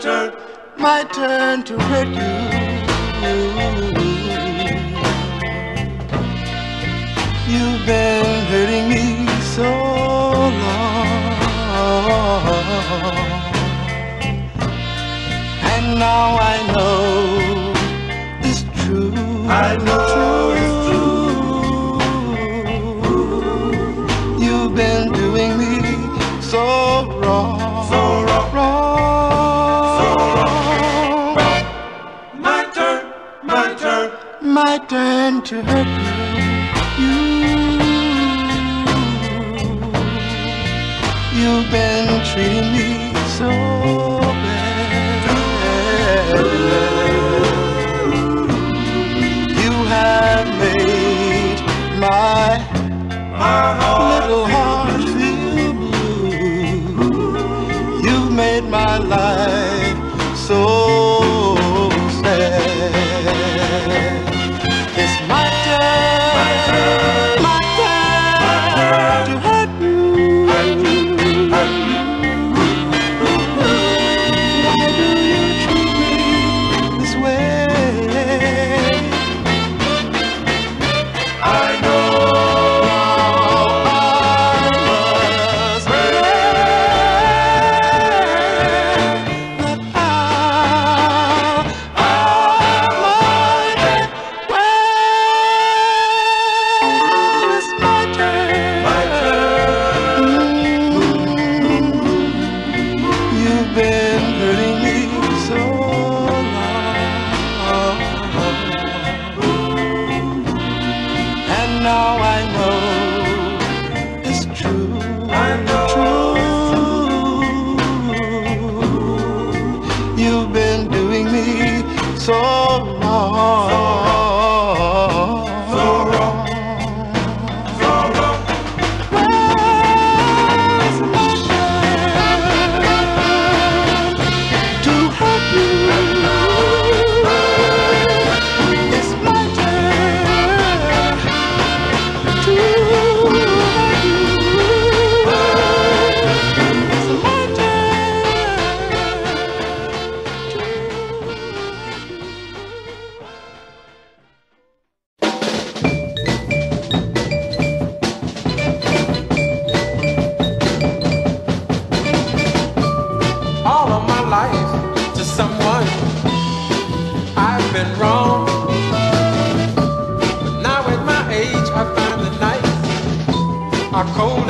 turn to hurt you. You've been hurting me so long, and now I know it's true. I know it's true. You've been my turn, my turn to hurt you. You, you've been treating me so bad. You have made my, my cold.